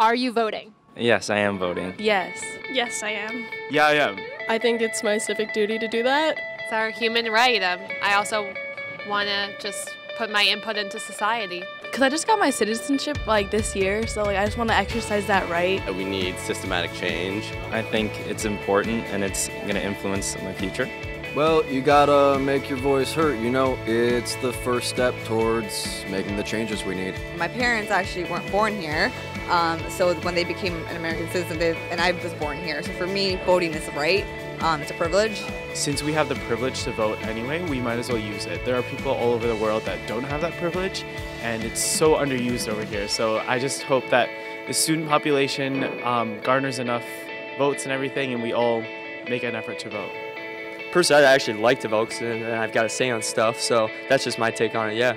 Are you voting? Yes, I am voting. Yes. Yes, I am. Yeah, I am. I think it's my civic duty to do that. It's our human right. Um, I also want to just put my input into society. Cause I just got my citizenship like this year, so like I just want to exercise that right. We need systematic change. I think it's important and it's going to influence my future. Well, you gotta make your voice heard, you know? It's the first step towards making the changes we need. My parents actually weren't born here, um, so when they became an American citizen, they, and I was born here, so for me, voting is a right. Um, it's a privilege. Since we have the privilege to vote anyway, we might as well use it. There are people all over the world that don't have that privilege, and it's so underused over here. So I just hope that the student population um, garners enough votes and everything, and we all make an effort to vote. Personally, I actually like to vote and I've got a say on stuff, so that's just my take on it, yeah.